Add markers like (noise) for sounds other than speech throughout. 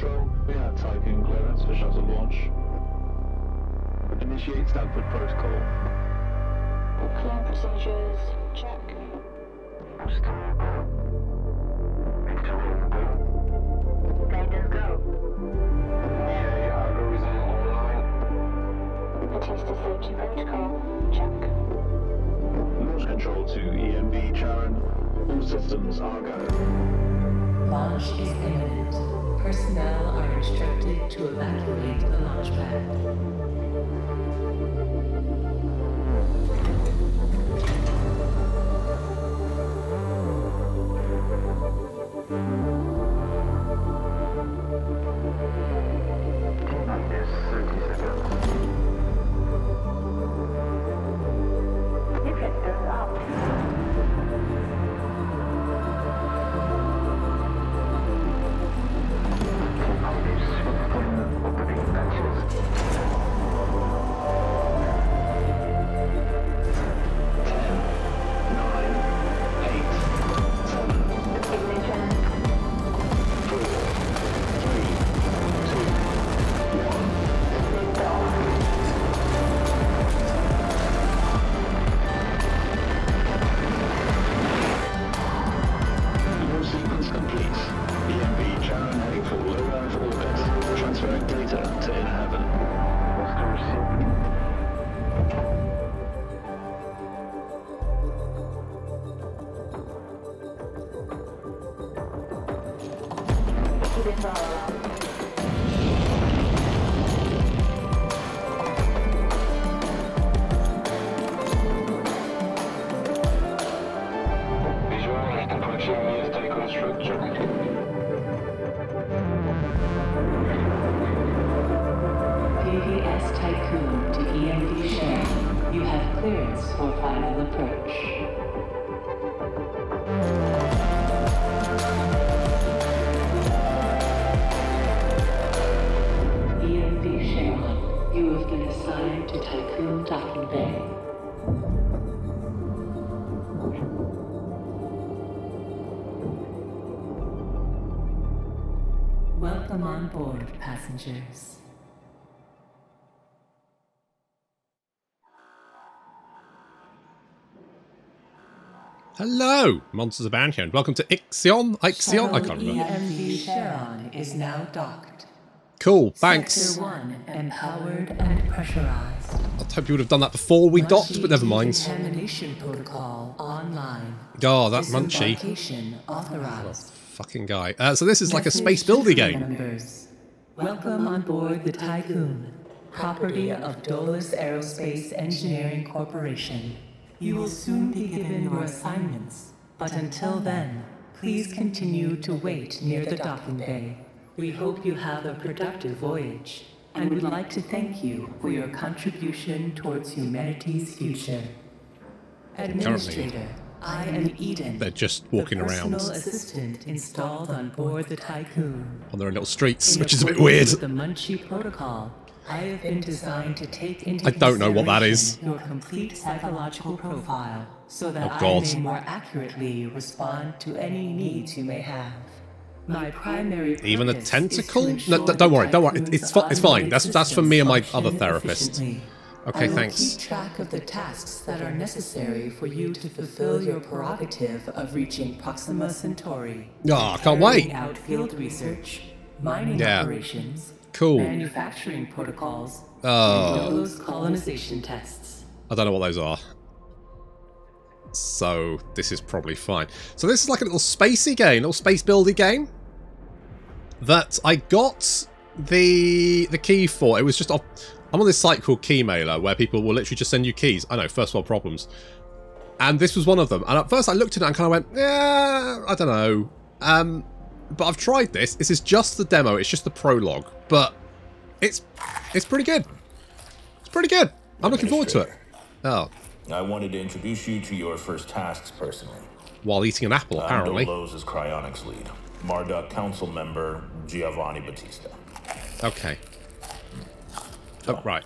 control. We have Tiqqun clearance for shuttle launch. Initiate Stanford protocol. Clear procedures. Check. Guidance go. EA algorithm online. Batista safety protocol. Check. Launch control to EMB Charon. All systems are go. Launch is imminent. Personnel are instructed to evacuate the launch pad. Assigned to Tiqqun Docking Bay. Welcome on board, passengers. Hello, Monsters of Bound and welcome to Ixion. Ixion? I can't remember. EMV Sharon is now docked. Cool, thanks. Sector 1 empowered and pressurized. I hope you would have done that before we docked, but never mind. Contamination protocol online. Oh, that Munshi. Authorized. Fucking guy. Uh, so this is like a space building game. Members, welcome on board the Tiqqun, property of Dolos Aerospace Engineering Corporation. You will soon be given your assignments, but until then, please continue to wait near the docking bay. We hope you have a productive voyage, and would like to thank you for your contribution towards humanity's future. Administrator, I am Eden. They're just walking the around personal assistant installed on board the Tiqqun. on their own little streets, In which is a bit weird. The Munshi Protocol. I have been designed to take into I don't know what that is. Your complete psychological profile, so that Oh, I may more accurately respond to any needs you may have. My primary Even a tentacle? No, d- don't worry, don't worry. It- it's fi- it's fine. That's- that's for me and my other therapist. Okay, I will thanks. Keep track of the tasks that are necessary for you to fulfill your prerogative of reaching Proxima Centauri. Ah, I can't carrying wait. out field research, mining Yeah. operations, Cool. manufacturing protocols, Oh. and those colonization tests. I don't know what those are. So this is probably fine. So this is like a little spacey game, little space buildy game that I got the the key for. It was just off. I'm on this site called Keymailer where people will literally just send you keys. I know, first world problems. And this was one of them. And at first I looked at it and kind of went, yeah, I don't know. Um, but I've tried this. This is just the demo. It's just the prologue. But it's it's pretty good. It's pretty good. I'm looking forward to it. Oh, I wanted to introduce you to your first tasks personally. while eating an apple, apparently. I'm Dolos' cryonics lead. Marduk council member Giovanni Batista. Okay. Oh, right.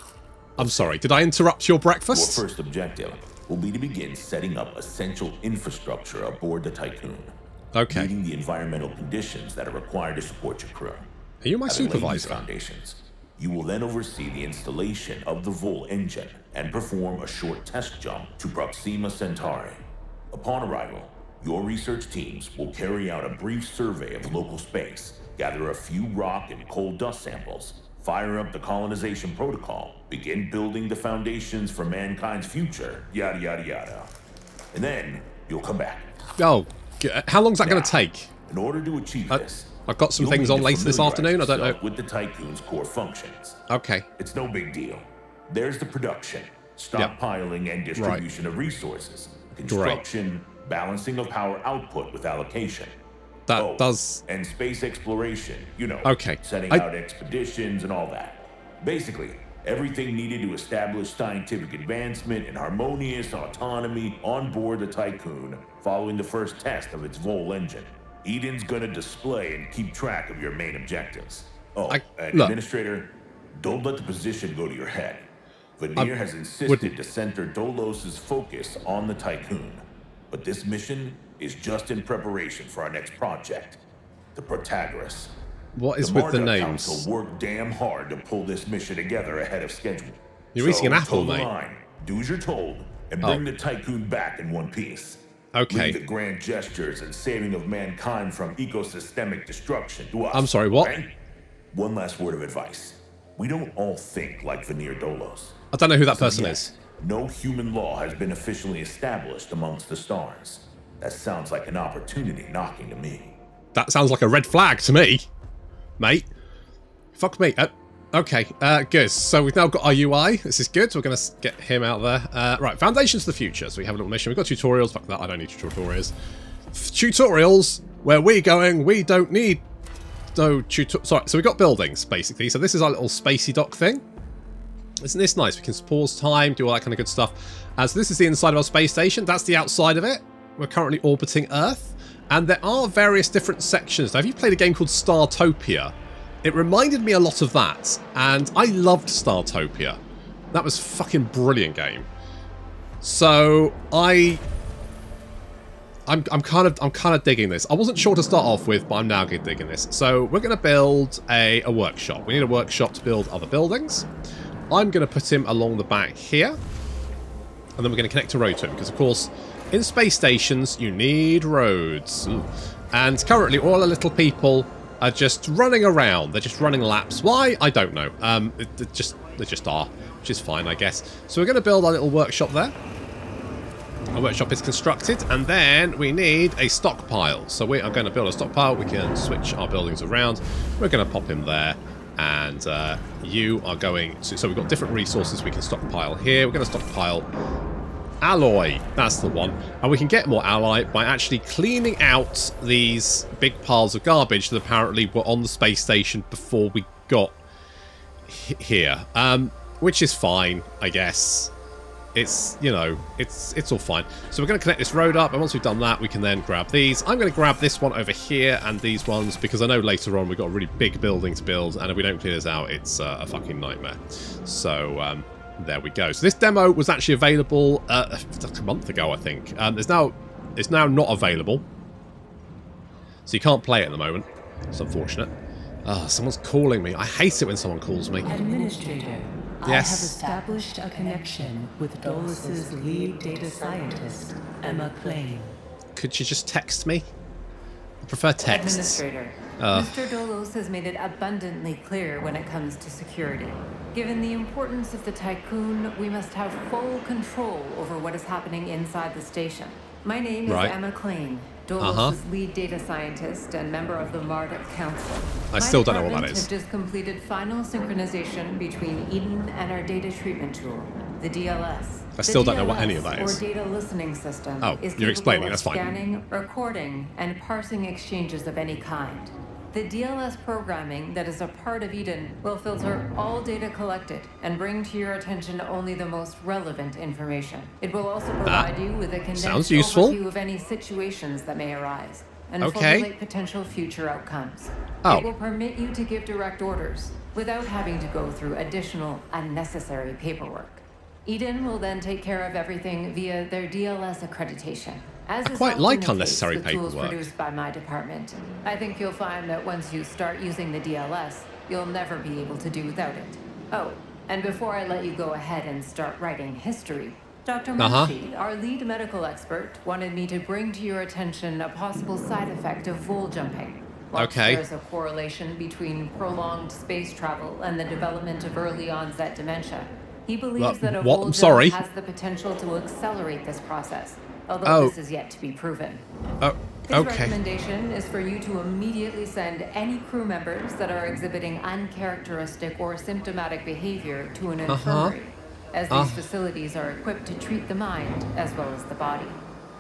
I'm sorry. Did I interrupt your breakfast? Your first objective will be to begin setting up essential infrastructure aboard the Tiqqun. Okay. Meeting the environmental conditions that are required to support your crew. Are you my Having supervisor? foundations, you will then oversee the installation of the VOHL engine and perform a short test jump to Proxima Centauri. Upon arrival, your research teams will carry out a brief survey of local space, gather a few rock and coal dust samples, fire up the colonization protocol, begin building the foundations for mankind's future, yada yada yada. And then you'll come back. Oh, how long's that going to take? In order to achieve Uh, this, I've got some things on later this afternoon, I don't know. With the Tiqqun's core functions. Okay. It's no big deal. There's the production, stockpiling, and distribution of resources, construction, balancing of power output with allocation. That Oh, does. And space exploration, you know. Okay, Setting I- out expeditions and all that. Basically, everything needed to establish scientific advancement and harmonious autonomy on board the Tiqqun following the first test of its VOHL engine. Eden's gonna display and keep track of your main objectives. Oh, I-. Administrator, don't let the position go to your head. Vanir has insisted wouldn't. to center Dolos's focus on the Tiqqun. But this mission is just in preparation for our next project, the Protagoras. What is the with the names? Council worked damn hard to pull this mission together ahead of schedule. You're eating an So, apple, mate. line, do as you're told, and Oh. bring the Tiqqun back in one piece. Okay. Leave the grand gestures and saving of mankind from ecosystemic destruction to us. I'm sorry, what? right? One last word of advice. We don't all think like Vanir Dolos. I don't know who that person is. No human law has been officially established amongst the stars. That sounds like an opportunity knocking to me. That sounds like a red flag to me, mate. Fuck me. Uh, okay, uh, good. So we've now got our UI. This is good. We're going to get him out there. Uh, right, Foundations of the Future. So we have a little mission. We've got tutorials. Fuck that. I don't need tutorials. Tutorials? Where we're going, we don't need no tutor... Sorry, so we've got buildings, basically. So this is our little spacey dock thing. Isn't this nice? We can pause time, do all that kind of good stuff. Uh, so this is the inside of our space station. That's the outside of it. We're currently orbiting Earth. And there are various different sections. Now, have you played a game called Startopia? It reminded me a lot of that. And I loved Startopia. That was fucking brilliant game. So, I... I'm, I'm kind of I'm kind of digging this. I wasn't sure to start off with, but I'm now digging this. So we're going to build a, a workshop. We need a workshop to build other buildings. I'm going to put him along the back here. And then we're going to connect a road to him. Because, of course, in space stations, you need roads. Ooh. And currently, all the little people are just running around. They're just running laps. Why? I don't know. Um, it, it just They just are, which is fine, I guess. So we're going to build our little workshop there. Our workshop is constructed, and then we need a stockpile. So we are going to build a stockpile. We can switch our buildings around. We're going to pop him there. And uh, you are going to... So we've got different resources we can stockpile here. We're going to stockpile alloy. That's the one. And we can get more alloy by actually cleaning out these big piles of garbage that apparently were on the space station before we got here. Um, which is fine, I guess. It's, you know, it's it's all fine. So we're going to connect this road up, and once we've done that, we can then grab these. I'm going to grab this one over here and these ones, because I know later on we've got a really big building to build, and if we don't clear this out, it's uh, a fucking nightmare. So, um, there we go. So this demo was actually available uh, a month ago, I think. Um, it's now it's now not available, so you can't play it at the moment. It's unfortunate. Ah, someone's calling me. I hate it when someone calls me. Administrator, I have established a connection with Dolos's lead data scientist, Emma Klein. Could you just text me? I prefer text. Administrator, Uh. Mr. Dolos has made it abundantly clear when it comes to security. Given the importance of the Tiqqun, we must have full control over what is happening inside the station. My name is Right. Emma Klein, Dolos' Uh-huh. lead data scientist and member of the Marduk Council. I still don't know what that is. have just completed final synchronization between Eden and our data treatment tool, the DLS. I still don't know what any of that is. Or data listening system. Oh, is you're explaining, that's fine. Scanning, recording, and parsing exchanges of any kind. The DLS programming that is a part of Eden will filter all data collected and bring to your attention only the most relevant information. It will also ah, provide you with a condensed overview of any situations that may arise and Okay. formulate potential future outcomes. Oh. It will permit you to give direct orders without having to go through additional unnecessary paperwork. Eden will then take care of everything via their DLS accreditation. As is quite like the case unnecessary with tools paperwork. produced by my department. I think you'll find that once you start using the DLS, you'll never be able to do without it. Oh, and before I let you go ahead and start writing history, Dr. Uh-huh. Our lead medical expert, wanted me to bring to your attention a possible side effect of VOHL jumping. Okay. There's a correlation between prolonged space travel and the development of early onset dementia. He believes Well, that a what? I'm sorry. has the potential to accelerate this process, although Oh. this is yet to be proven. Oh, His okay. recommendation is for you to immediately send any crew members that are exhibiting uncharacteristic or symptomatic behavior to an Uh-huh. infirmary, as these Uh. facilities are equipped to treat the mind as well as the body.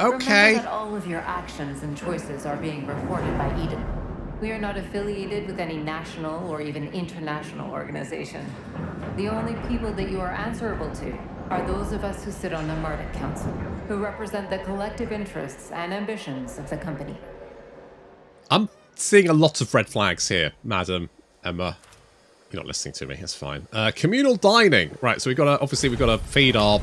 Okay. Remember that all of your actions and choices are being reported by Eden. We are not affiliated with any national or even international organization. The only people that you are answerable to are those of us who sit on the Marduk Council, who represent the collective interests and ambitions of the company. I'm seeing a lot of red flags here, Madam Emma. You're not listening to me. That's fine. Uh, communal dining. Right, so we've got to, obviously, we've got to feed our...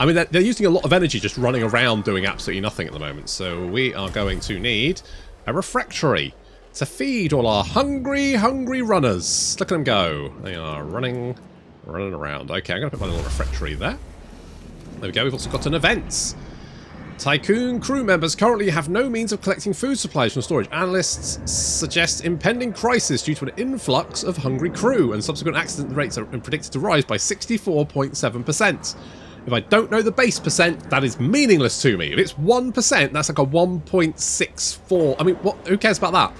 I mean, they're, they're using a lot of energy just running around doing absolutely nothing at the moment. So we are going to need a refectory to feed all our hungry, hungry runners. Look at them go. They are running, running around. Okay, I'm going to put my little refectory there. There we go. We've also got an event. Tiqqun crew members currently have no means of collecting food supplies from storage. Analysts suggest impending crisis due to an influx of hungry crew, and subsequent accident rates are predicted to rise by 64.7%. If I don't know the base percent, that is meaningless to me. If it's 1%, that's like a 1.64. I mean, what? who cares about that?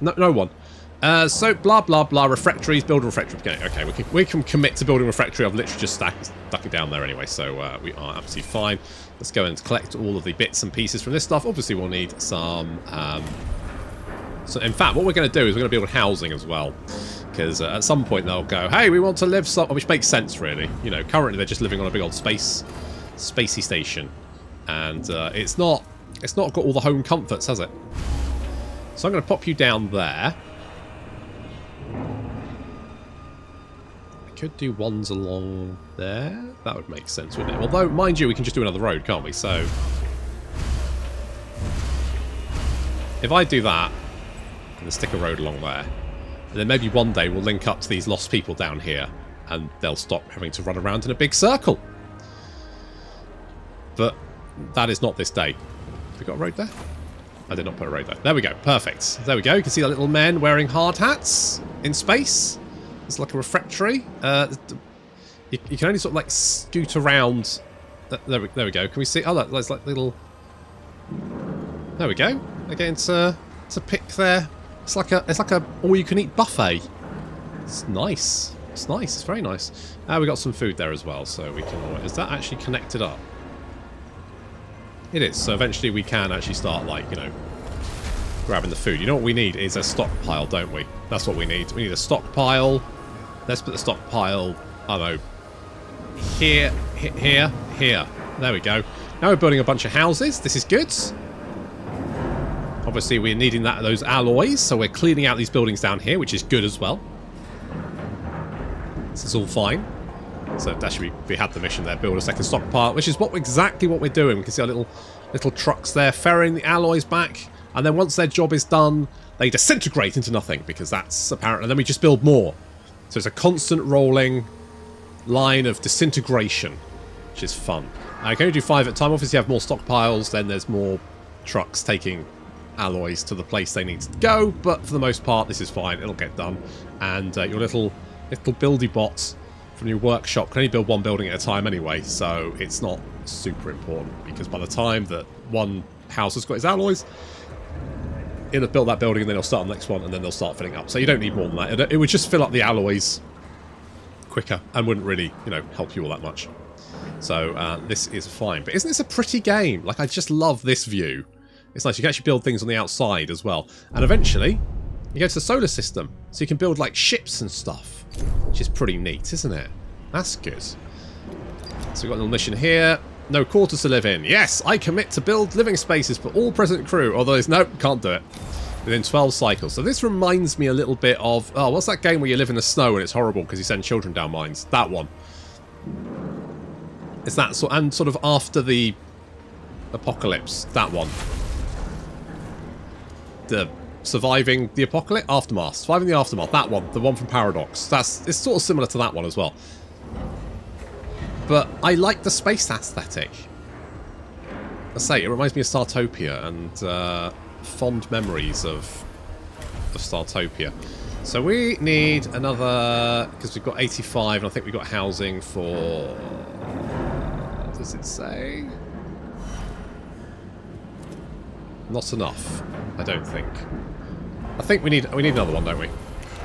No, no one. Uh, so, blah, blah, blah, refectories, build a refectory. Okay, okay, we can, we can commit to building a refectory. I've literally just stuck it down there anyway, so uh, we are absolutely fine. Let's go and collect all of the bits and pieces from this stuff. Obviously, we'll need some... Um, so, in fact, what we're going to do is we're going to build housing as well. Because uh, at some point they'll go, hey, we want to live some... Which makes sense, really. You know, currently they're just living on a big old space, spacey station. And uh, it's not... It's not got all the home comforts, has it? So I'm going to pop you down there. I could do ones along there. That would make sense, wouldn't it? Although, mind you, we can just do another road, can't we? So... If I do that, and then stick a road along there, and then maybe one day we'll link up to these lost people down here, and they'll stop having to run around in a big circle. But that is not this day. Have we got a road there? I did not put a road there. There we go. Perfect. There we go. You can see the little men wearing hard hats in space. It's like a refectory. Uh, you, you can only sort of like scoot around. Th- There we, there we go. Can we see? Oh, there's like little... There we go. Getting to, to pick there. It's like a it's like a all-you-can-eat buffet. It's nice. It's nice. It's very nice. Uh, we got some food there as well, so we can... Is that actually connected up? It is. So eventually we can actually start, like, you know, grabbing the food. You know what we need is a stockpile, don't we? That's what we need. We need a stockpile. Let's put the stockpile, I don't know, here, here, here. There we go. Now we're building a bunch of houses. This is good. Obviously, we're needing that those alloys, so we're cleaning out these buildings down here, which is good as well. This is all fine. So actually, we, we had the mission there, build a second stockpile, which is what exactly what we're doing. We can see our little little trucks there ferrying the alloys back, and then once their job is done, they disintegrate into nothing because that's apparently. Then we just build more. So it's a constant rolling line of disintegration, which is fun. I can only do five at a time. Obviously, you have more stockpiles, then there's more trucks taking alloys to the place they need to go. But for the most part, this is fine. It'll get done. And uh, your little little buildy bot from your workshop can only build one building at a time anyway, so it's not super important because by the time that one house has got its alloys, it'll build that building and then it'll start the next one and then they'll start filling up. So you don't need more than that. It, it would just fill up the alloys quicker and wouldn't really, you know, help you all that much. So uh, this is fine. But isn't this a pretty game? Like, I just love this view. It's nice. You can actually build things on the outside as well. And eventually, you go to the solar system. So you can build, like, ships and stuff. Which is pretty neat, isn't it? That's good. So we've got a little mission here. No quarters to live in. Yes, I commit to build living spaces for all present crew. Although there's no, can't do it. Within 12 cycles. So this reminds me a little bit of... Oh, what's that game where you live in the snow and it's horrible because you send children down mines? That one. It's that sort... And sort of after the... Apocalypse. That one. The surviving the apocalypse aftermath. Surviving the aftermath. That one. The one from Paradox. That's it's sort of similar to that one as well. But I like the space aesthetic. I say it reminds me of Startopia and uh, fond memories of of Startopia. So we need another because we've got 85 and I think we've got housing for does it say? Not enough, I don't think. I think we need we need another one, don't we?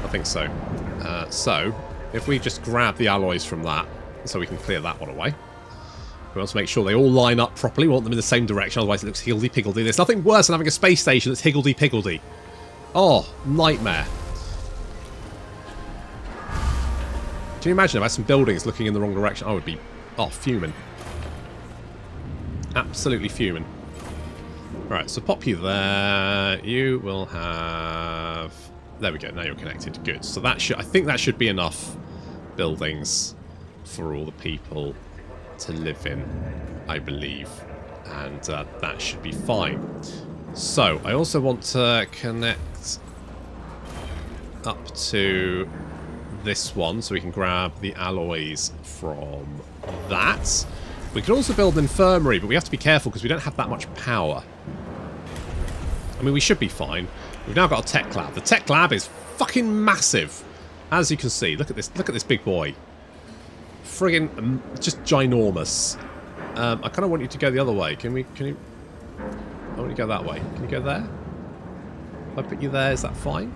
I think so. Uh, so if we just grab the alloys from that, so we can clear that one away. We want to make sure they all line up properly. We want them in the same direction, otherwise it looks higgledy-piggledy. There's nothing worse than having a space station that's higgledy-piggledy. Oh, nightmare. Can you imagine if I had some buildings looking in the wrong direction? I would be, oh, fuming. Absolutely fuming. Right, so pop you there. You will have... There we go, now you're connected. Good. So that should, I think that should be enough buildings for all the people to live in, I believe. And uh, that should be fine. So, I also want to connect up to this one so we can grab the alloys from that. We could also build an infirmary, but we have to be careful because we don't have that much power. I mean, we should be fine. We've now got a tech lab. The tech lab is fucking massive. As you can see, look at this. Look at this big boy. Friggin' um, just ginormous. Um, I kind of want you to go the other way. Can we? Can you? I want you to go that way. Can you go there? If I put you there, is that fine?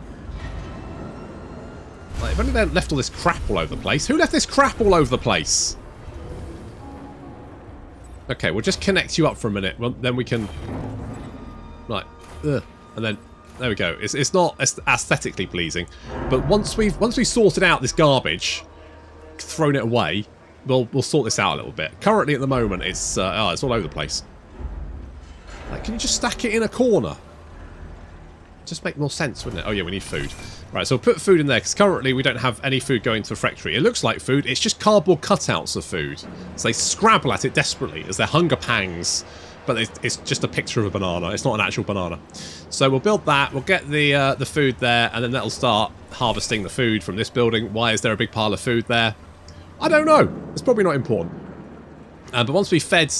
Like, if only they left all this crap all over the place. Who left this crap all over the place? Okay, we'll just connect you up for a minute. Well, then we can... Right. Ugh. And then... There we go. It's, it's not aesthetically pleasing. But once we've once we've sorted out this garbage, thrown it away, we'll, we'll sort this out a little bit. Currently, at the moment, it's, uh, oh, it's all over the place. Like, can you just stack it in a corner? Just make more sense, wouldn't it? Oh yeah, we need food. Right, so we'll put food in there, because currently we don't have any food going to the factory. It looks like food, it's just cardboard cutouts of food. So they scrabble at it desperately as their hunger pangs, but it's just a picture of a banana. It's not an actual banana. So we'll build that, we'll get the uh, the food there, and then that'll start harvesting the food from this building. Why is there a big pile of food there? I don't know. It's probably not important. Uh, but once we've fed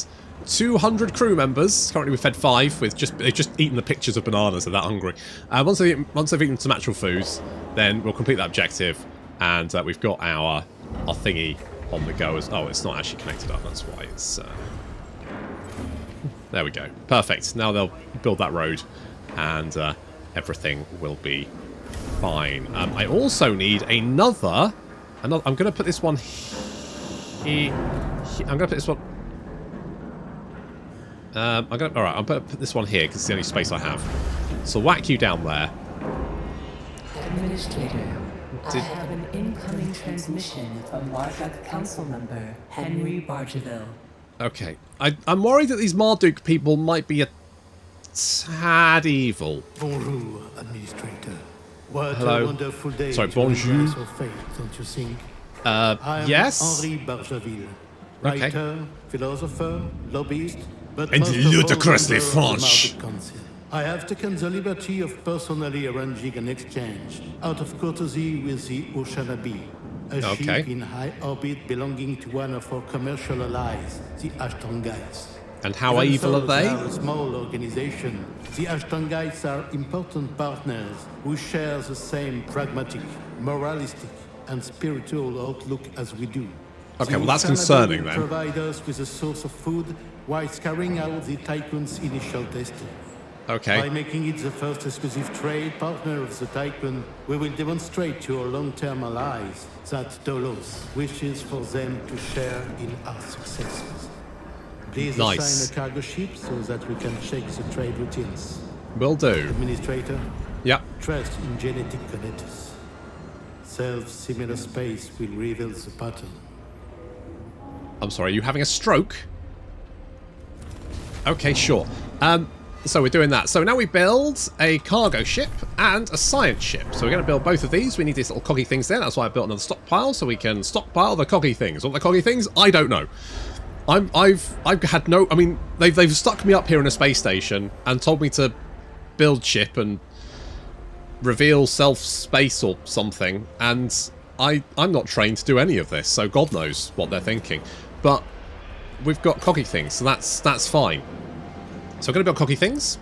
200 crew members. Currently we've fed five with just they've just eaten the pictures of bananas. They're that hungry. Uh, once they've once they've eaten some actual foods, then we'll complete that objective, and uh, we've got our our thingy on the go. As oh, it's not actually connected up. That's why it's. Uh... There we go. Perfect. Now they'll build that road, and uh, everything will be fine. Um, I also need another. Another. I'm going to put this one here. I'm going to put this one um, I'm gonna. All right, I'm gonna put this one here because it's the only space I have. So whack you down there. Administrator, Did- I have an incoming transmission from Marduk Council member Henry Bargeville. Okay, I, I'm worried that these Marduk people might be a tad evil. Bonjour, Administrator. What Hello. a wonderful day Sorry, bonjour. faith, don't you think? Uh, yes. Henri Barjaville, Okay. philosopher, lobbyist, but And ludicrously French. I have taken the liberty of personally arranging an exchange out of courtesy with the Oceanabi, a Okay. ship in high orbit belonging to one of our commercial allies, the Ashtangites. And how Even evil though are they? a small organization. The Ashtangites are important partners who share the same pragmatic, moralistic, and spiritual outlook as we do. Okay, The well, that's Oceanabi concerning then. Provide us with a source of food whilst carrying out the Tiqqun's initial testing. By making it the first exclusive trade partner of the Tiqqun, we will demonstrate to our long-term allies that Dolos wishes for them to share in our successes. Please Nice. assign a cargo ship so that we can check the trade routines. Will do. Administrator, Yep. trust in genetic connectors. Self-similar space will reveal the pattern. I'm sorry, are you having a stroke? Okay, sure. Um, so we're doing that. So now we build a cargo ship and a science ship. So we're going to build both of these. We need these little coggy things there. That's why I built another stockpile, so we can stockpile the coggy things. What are the coggy things? I don't know. I'm I've I've had no I mean they've they've stuck me up here in a space station and told me to build ship and reveal self space or something and I I'm not trained to do any of this so God knows what they're thinking but we've got cocky things so that's that's fine so I'm going to build cocky things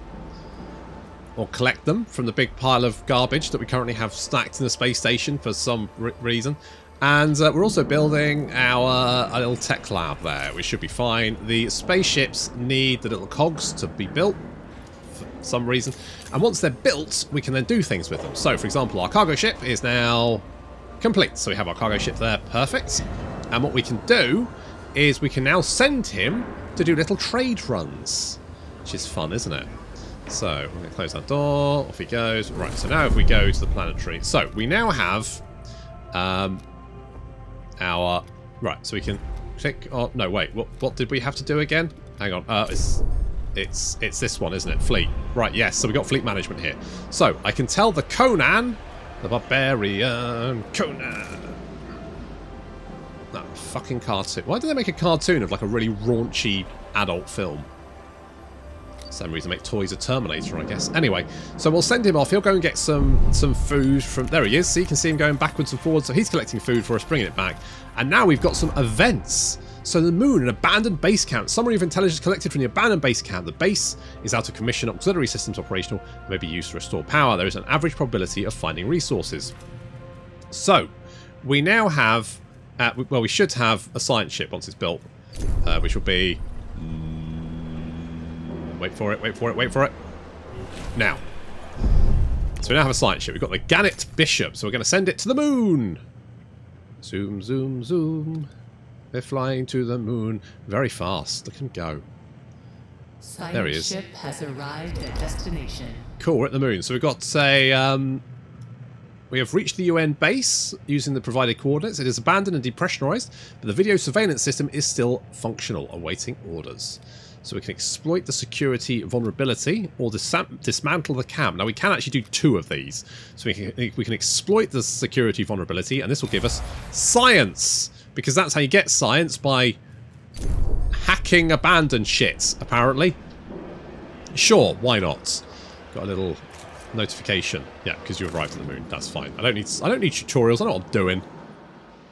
or collect them from the big pile of garbage that we currently have stacked in the space station for some re reason and uh, we're also building our a little tech lab there, which should be fine. The spaceships need the little cogs to be built for some reason. And once they're built, we can then do things with them. So, for example, our cargo ship is now complete. So we have our cargo ship there, perfect. And what we can do is we can now send him to do little trade runs, which is fun, isn't it? So, we're going to close that door, off he goes. Right, so now if we go to the planetary. So, we now have um, our... Right, so we can click... Oh, no, wait. What what did we have to do again? Hang on. Uh, it's, it's, it's this one, isn't it? Fleet. Right, yes. So we got fleet management here. So, I can tell the Conan, the barbarian Conan. That fucking cartoon. Why did they make a cartoon of like a really raunchy adult film? Same reason make toys a Terminator, I guess. Anyway, so we'll send him off. He'll go and get some some food from... There he is. So you can see him going backwards and forwards. So he's collecting food for us, bringing it back. And now we've got some events. So the moon, an abandoned base camp. Summary of intelligence collected from the abandoned base camp. The base is out of commission. Auxiliary systems operational. May be used to restore power. There is an average probability of finding resources. So, we now have... Uh, well, we should have a science ship once it's built. Uh, which will be Wait for it, wait for it, wait for it. Now. So we now have a science ship. We've got the Gannet Bishop, so we're going to send it to the moon. Zoom, zoom, zoom. They're flying to the moon very fast. Look at him go. Science There he is. ship has arrived at destination. Cool, we're at the moon. So we've got a... Um, we have reached the UN base using the provided coordinates. It is abandoned and depressurized, but the video surveillance system is still functional, awaiting orders. So we can exploit the security vulnerability or dismantle the cam. Now we can actually do two of these. So we can, we can exploit the security vulnerability and this will give us science. Because that's how you get science by hacking abandoned shit, apparently. Sure, why not? Got a little notification. Yeah, because you arrived at the moon. That's fine. I don't need I don't need tutorials. I know what I'm doing.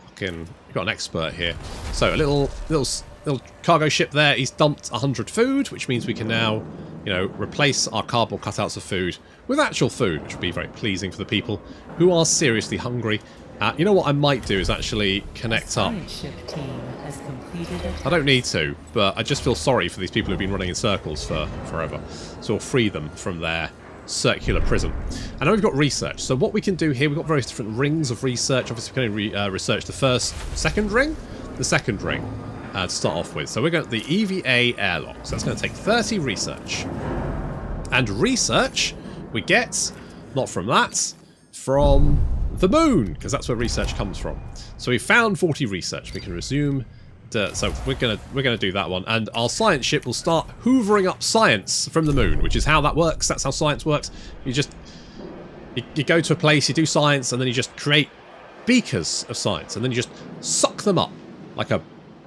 Fucking you got an expert here. So a little little little cargo ship there. He's dumped 100 food, which means we can now, you know, replace our cardboard cutouts of food with actual food, which would be very pleasing for the people who are seriously hungry. Uh, you know what I might do is actually connect up. Science ship team has completed a I don't need to, but I just feel sorry for these people who've been running in circles for forever. So we'll free them from their circular prison. And now we've got research. So what we can do here, we've got various different rings of research. Obviously, we can only re uh, research the first, second ring? The second ring uh, to start off with. So we're going to the EVA airlock. So that's going to take 30 research. And research we get, not from that, from the moon, because that's where research comes from. So we found 40 research. We can resume. So we're gonna we're gonna do that one, and our science ship will start hoovering up science from the moon, which is how that works. That's how science works. You just you, you go to a place, you do science, and then you just create beakers of science, and then you just suck them up like a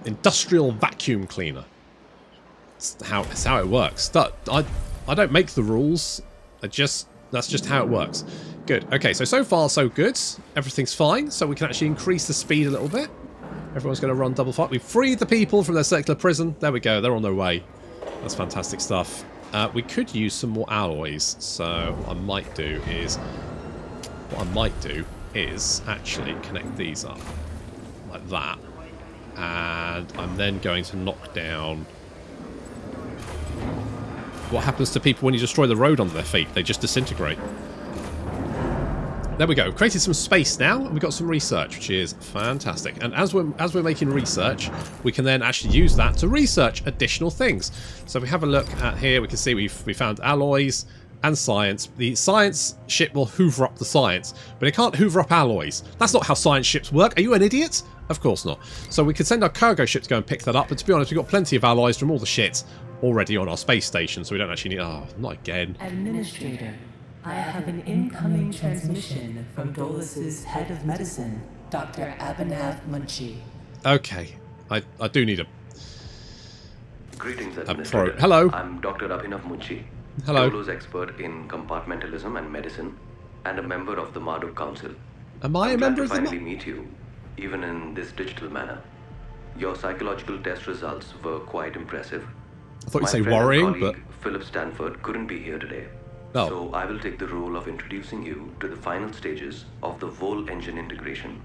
industrial vacuum cleaner. It's how it's how it works. That I I don't make the rules. I just that's just how it works. Good. Okay, so so far so good. Everything's fine. So we can actually increase the speed a little bit. Everyone's going to run double fire. We freed the people from their circular prison. There we go. They're on their way. That's fantastic stuff. Uh, we could use some more alloys. So what I might do is what I might do is actually connect these up like that and I'm then going to knock down what happens to people when you destroy the road under their feet they just disintegrate there we go We've created some space now and we've got some research which is fantastic and as we're as we're making research we can then actually use that to research additional things so we have a look at here we can see we've we found alloys and science. The science ship will hoover up the science, but it can't hoover up alloys. That's not how science ships work. Are you an idiot? Of course not. So we could send our cargo ship to go and pick that up, but to be honest, we've got plenty of allies from all the shit already on our space station, so we don't actually need... Oh, not again. Administrator, I have an incoming transmission from Dolos's head of medicine, Dr. Abhinav Munshi. Okay. I, I do need a... Greetings, pro- Administrator. hello. I'm Dr. Abhinav Munshi. Hello. Dolos' expert in compartmentalism and medicine, and a member of the Marduk Council. Am I a I'm glad member of the... finally Mo- meet you, even in this digital manner. Your psychological test results were quite impressive. I thought you'd say worrying, but... Philip Stanford couldn't be here today. Oh. So I will take the role of introducing you to the final stages of the VOHL engine integration.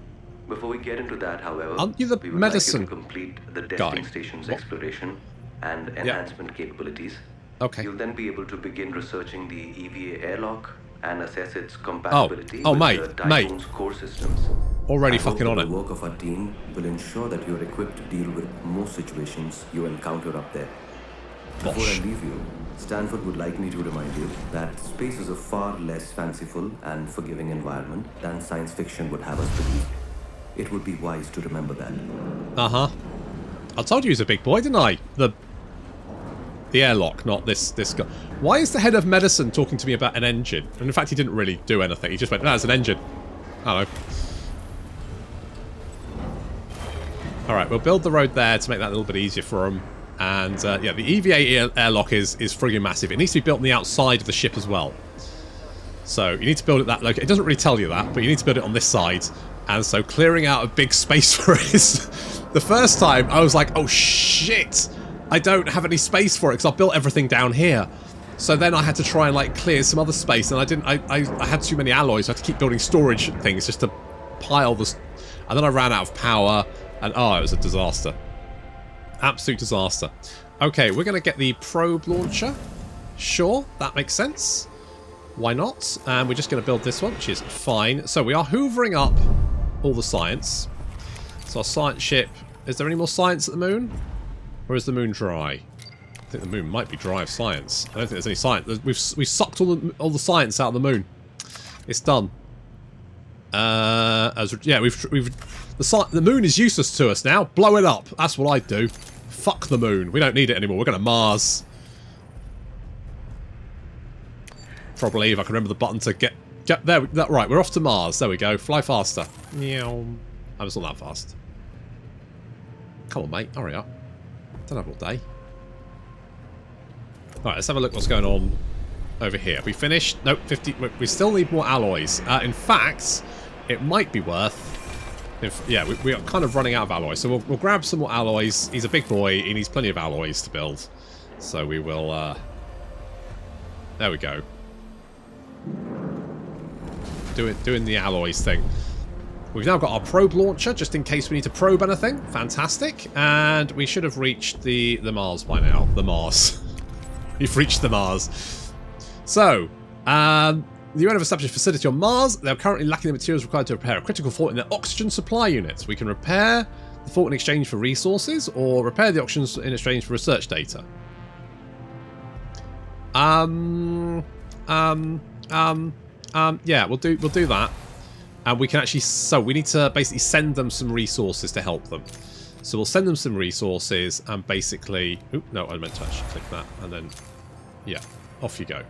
Before we get into that, however, Aren't you the we would medicine like you to complete the guy? station's What? exploration and enhancement capabilities. Okay. You'll then be able to begin researching the EVA airlock and assess its compatibility Oh, with mate, the mate. Core systems. Already I fucking that on it. The work of our team will ensure that you're equipped to deal with most situations you encounter up there. Before I leave you, Stanford would like me to remind you that space is a far less fanciful and forgiving environment than science fiction would have us believe. It would be wise to remember that. Uh-huh. I told you he's a big boy, didn't I? The the airlock, not this this guy. Why is the head of medicine talking to me about an engine? And in fact, he didn't really do anything. He just went, "No, it's an engine." Hello. All right, we'll build the road there to make that a little bit easier for him. And uh, yeah, the EVA air airlock is is friggin' massive. It needs to be built on the outside of the ship as well. So you need to build it that location. It doesn't really tell you that, but you need to build it on this side. And so clearing out a big space (laughs) for it is... the first time, I was like, oh shit! I don't have any space for it because I've built everything down here. So then I had to try and like clear some other space and I didn't... I, I, I had too many alloys. I had to keep building storage things just to pile this... And then I ran out of power and oh, it was a disaster. Absolute disaster. Okay, we're going to get the probe launcher. Sure, that makes sense. Why not? And we're just going to build this one, which is fine. So we are hoovering up all the science. So our science ship... Is there any more science at the moon? Or is the moon dry? I think the moon might be dry of science. I don't think there's any science. We've, we've sucked all the, all the science out of the moon. It's done. Uh, as yeah, we've we've the the moon is useless to us now. Blow it up. That's what I'd do. Fuck the moon. We don't need it anymore. We're going to Mars. Probably if I can remember the button to get get there. That right. We're off to Mars. There we go. Fly faster. Meow. I was not that fast. Come on, mate. Hurry up. Don't have all day. Right. Let's have a look. What's going on over here? We finished. Nope. Fifty. we- We still need more alloys. Uh, in fact, it might be worth. If, yeah, we, we are kind of running out of alloys, so we'll, we'll grab some more alloys. He's a big boy, he needs plenty of alloys to build. So we will, uh... There we go. Doing, doing the alloys thing. We've now got our probe launcher, just in case we need to probe anything. Fantastic. And we should have reached the, the Mars by now. The Mars. (laughs) (laughs) We've reached the Mars. So, um, the UN have established a facility on Mars. They are currently lacking the materials required to repair a critical fault in their oxygen supply units. We can repair the fault in exchange for resources, or repair the oxygen in exchange for research data. Um, um, um, um, yeah, we'll do we'll do that, and we can actually. So we need to basically send them some resources to help them. So we'll send them some resources, and basically, oop, no, I meant to actually click that, and then, yeah, off you go.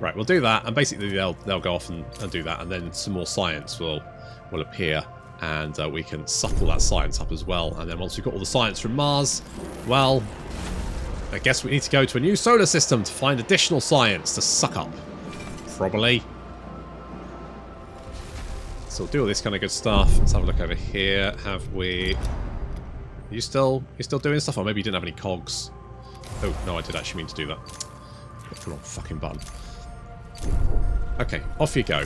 Right, we'll do that, and basically they'll they'll go off and, and do that, and then some more science will will appear, and uh, we can suck all that science up as well. And then once we've got all the science from Mars, well, I guess we need to go to a new solar system to find additional science to suck up. Probably. So we'll do all this kind of good stuff. Let's have a look over here. Have we... Are you still you still doing stuff? Or maybe you didn't have any cogs. Oh, no, I did actually mean to do that. The wrong fucking button. Okay, off you go.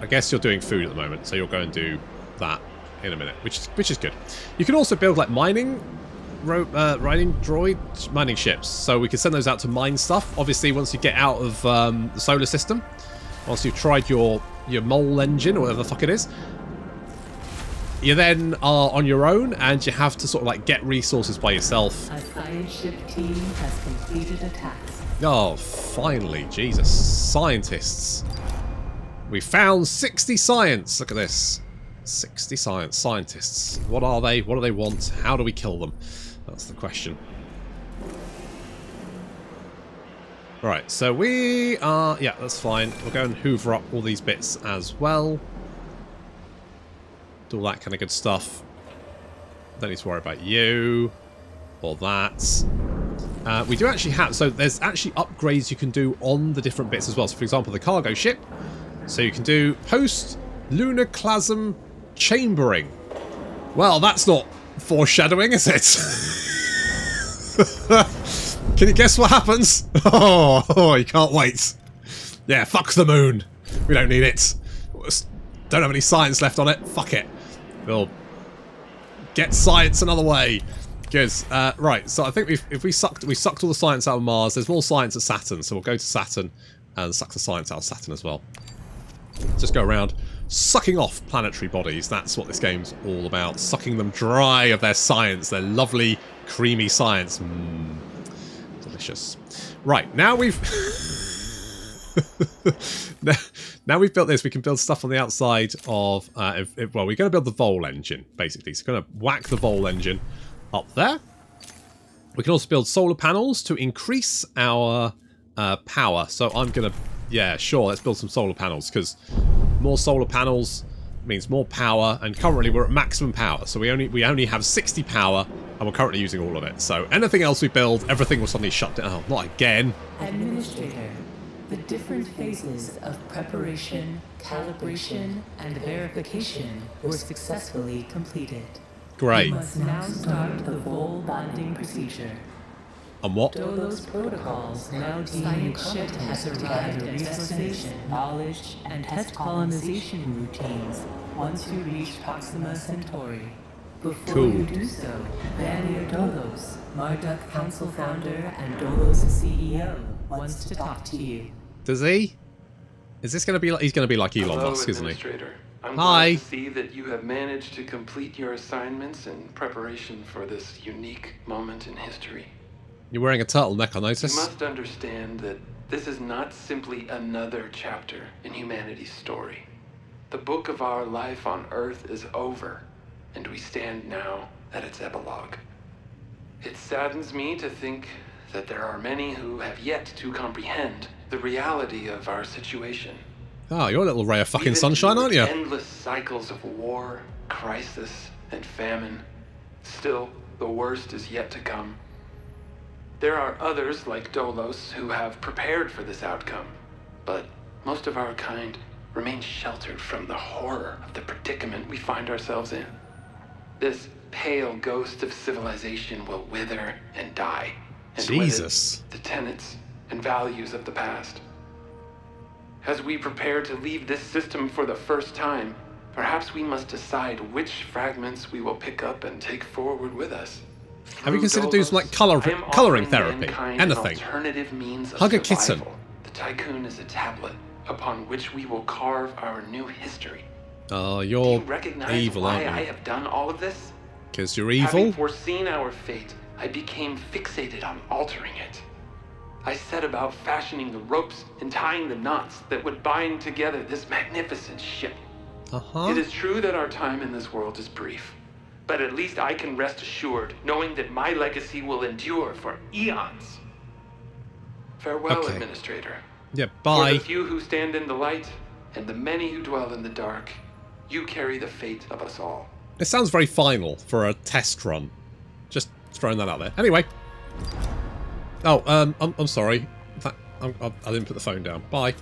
I guess you're doing food at the moment, so you'll go and do that in a minute, which is which is good. You can also build like mining, ro uh, mining droid mining ships, so we can send those out to mine stuff. Obviously, once you get out of um, the solar system, once you've tried your your mole engine or whatever the fuck it is, you then are on your own, and you have to sort of like get resources by yourself. A science ship team has completed a task. Oh, finally, Jesus, scientists. We found 60 science. Look at this. 60 science scientists. What are they? What do they want? How do we kill them? That's the question. Right, so we are... Yeah, that's fine. We'll go and hoover up all these bits as well. Do all that kind of good stuff. Don't need to worry about you. Or that. Uh, we do actually have, so there's actually upgrades you can do on the different bits as well. So for example, the cargo ship. So you can do post-lunaclasm chambering. Well, that's not foreshadowing, is it? (laughs) can you guess what happens? Oh, (laughs) oh, you can't wait. Yeah, fuck the moon. We don't need it. Don't have any science left on it. Fuck it. We'll get science another way. Because, Uh, right. So I think we've, if we sucked we sucked all the science out of Mars, there's more science at Saturn. So we'll go to Saturn and suck the science out of Saturn as well. Just go around sucking off planetary bodies. That's what this game's all about. Sucking them dry of their science, their lovely, creamy science. Mmm. Delicious. Right. Now we've. (laughs) now, now we've built this, we can build stuff on the outside of, uh, if, if, well, we're going to build the VOHL engine, basically. So we're going to whack the VOHL engine up there. We can also build solar panels to increase our uh, power. So I'm going to, yeah, sure, let's build some solar panels, because more solar panels means more power, and currently we're at maximum power. So we only we only have 60 power, and we're currently using all of it. So anything else we build, everything will suddenly shut down. Oh, not again. Administrator, the different phases of preparation, calibration, and verification were successfully completed. Great. You must now start the VOHL bonding procedure. And what? Dolos protocols now deem your ship has arrived at destination, knowledge, and test colonization routines once you reach Proxima Centauri. Before Cool. you do so, Vanir Dolos, Marduk Council founder and Dolos CEO, wants to talk to you. Does he? Is this going to be like... He's going to be like Elon Hello, Musk, isn't he? I'm Hi. glad to see that you have managed to complete your assignments in preparation for this unique moment in history. You're wearing a turtleneck, I notice. You must understand that this is not simply another chapter in humanity's story. The book of our life on Earth is over, and we stand now at its epilogue. It saddens me to think that there are many who have yet to comprehend the reality of our situation. Oh, you're a little ray of fucking We've sunshine, aren't you? Endless cycles of war, crisis, and famine. Still, the worst is yet to come. There are others like Dolos who have prepared for this outcome, but most of our kind remain sheltered from the horror of the predicament we find ourselves in. This pale ghost of civilization will wither and die, and with it, Jesus. the tenets and values of the past. As we prepare to leave this system for the first time, perhaps we must decide which fragments we will pick up and take forward with us. Have you considered doing some, like, Dolos, colour- colouring therapy? Anything? An alternative means of Hug a kitten. The Tiqqun is a tablet upon which we will carve our new history. Oh, Do you're you recognize evil, why aren't I have done all of this? Because you're evil. Having foreseen our fate, I became fixated on altering it. I set about fashioning the ropes and tying the knots that would bind together this magnificent ship. Uh-huh. It is true that our time in this world is brief, but at least I can rest assured knowing that my legacy will endure for eons. Farewell, Okay. Administrator. Yeah, bye. For the few who stand in the light and the many who dwell in the dark, you carry the fate of us all. It sounds very final for a test run. Just throwing that out there. Anyway. Oh, um, I'm, I'm sorry. That, I'm, I, I didn't put the phone down. Bye.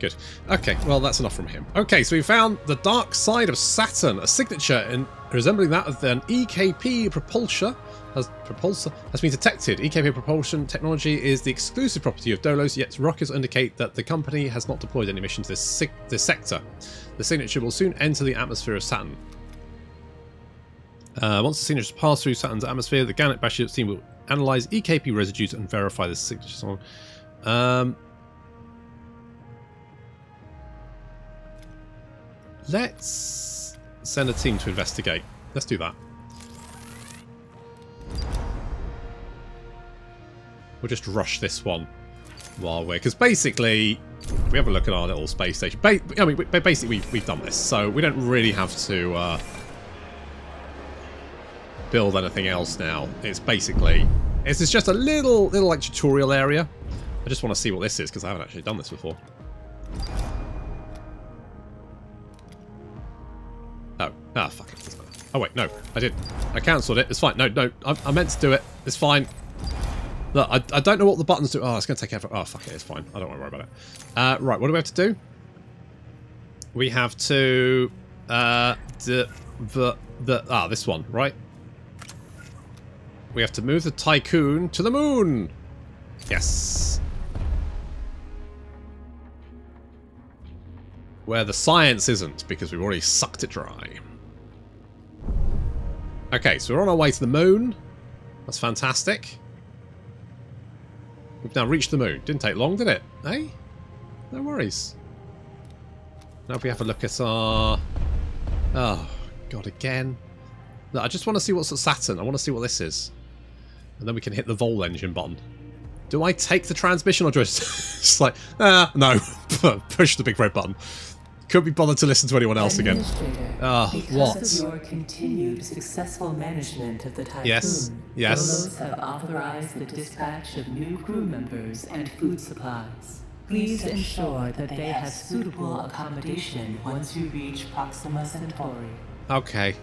Good. Okay, well, that's enough from him. Okay, so we found the dark side of Saturn, a signature in, resembling that of an EKP propulsor has propulsor has been detected. EKP propulsion technology is the exclusive property of Dolos, yet rockets indicate that the company has not deployed any mission to this, this sector. The signature will soon enter the atmosphere of Saturn. Uh, once the signature passed through Saturn's atmosphere, the Gannett battleship team will analyze EKP residues and verify the signature. Um, let's send a team to investigate. Let's do that. We'll just rush this one while we're because basically we have a look at our little space station. Ba- I mean, basically we've, we've done this, so we don't really have to. Uh, build anything else now. It's basically it's it's just a little little like tutorial area. I just want to see what this is because I haven't actually done this before. Oh, ah, fuck it. Oh wait, no, I did. I cancelled it. It's fine. No, no, I, I meant to do it. It's fine. Look, I, I don't know what the buttons do. Oh, it's going to take effort. Oh, fuck it. It's fine. I don't want to worry about it. Uh, right, what do we have to do? We have to... Uh, the, the... Ah, this one, right? We have to move the Tiqqun to the moon! Yes. Where the science isn't, because we've already sucked it dry. Okay, so we're on our way to the moon. That's fantastic. We've now reached the moon. Didn't take long, did it? Eh? No worries. Now if we have a look at our... Oh, God, again. Look, I just want to see what's at Saturn. I want to see what this is. And then we can hit the VOHL engine button. Do I take the transmission or (laughs) just... it's like, ah, no. (laughs) Push the big red button. Could be bothered to listen to anyone else again. Ah, because what? of your continued successful management of the Tiqqun, Yes, yes. Dolos have authorized the dispatch of new crew members and food supplies. Please ensure that they have suitable accommodation once you reach Proxima Centauri. Okay.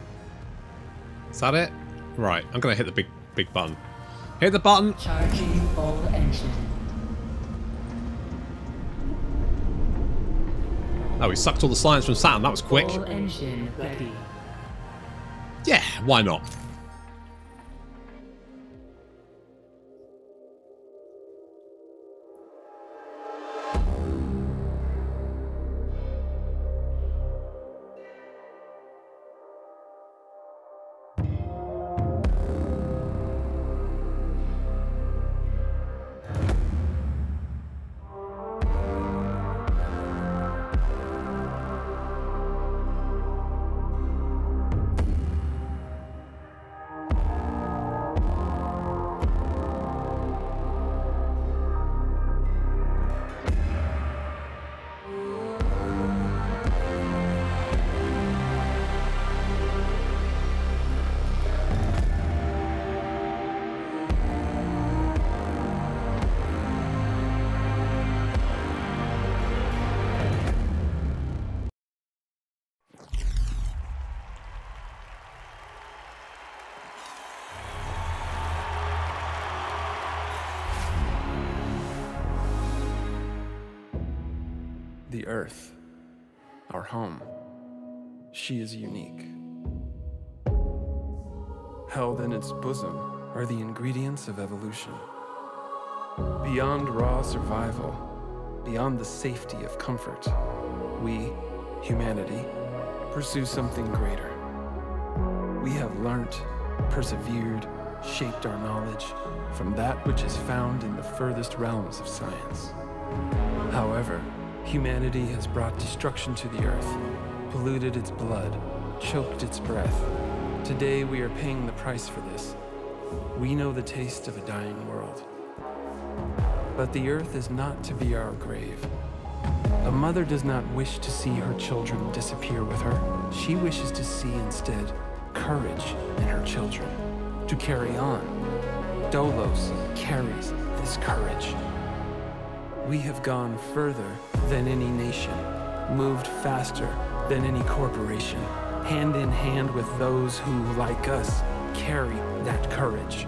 Is that it? Right, I'm going to hit the big big button. Hit the button. Charging full engine. Oh, we sucked all the science from Saturn. That was quick. Full engine ready. Yeah, why not? The Earth, our home, she is unique. Held in its bosom are the ingredients of evolution. Beyond raw survival, beyond the safety of comfort, we, humanity, pursue something greater. We have learnt, persevered, shaped our knowledge from that which is found in the furthest realms of science. However, humanity has brought destruction to the earth, polluted its blood, choked its breath. Today we are paying the price for this. We know the taste of a dying world. But the earth is not to be our grave. A mother does not wish to see her children disappear with her. She wishes to see instead courage in her children, to carry on. Dolos carries this courage. We have gone further than any nation, moved faster than any corporation, hand in hand with those who, like us, carry that courage.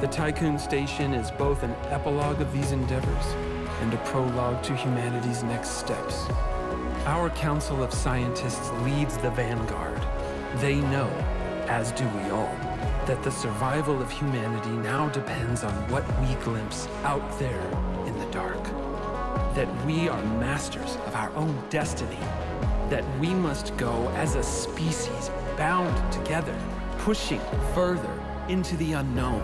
The Tiqqun Station is both an epilogue of these endeavors and a prologue to humanity's next steps. Our Council of Scientists leads the vanguard. They know, as do we all, that the survival of humanity now depends on what we glimpse out there. That we are masters of our own destiny. That we must go as a species bound together, pushing further into the unknown.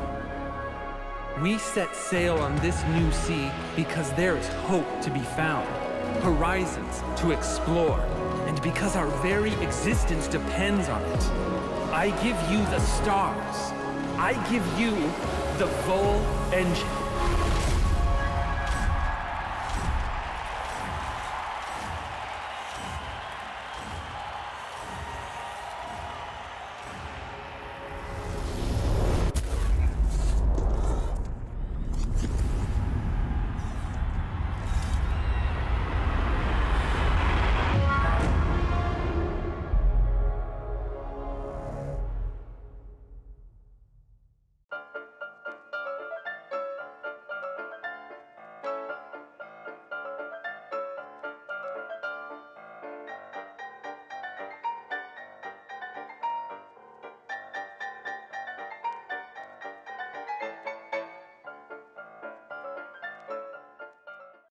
We set sail on this new sea because there is hope to be found, horizons to explore, and because our very existence depends on it. I give you the stars. I give you the VOHL engine.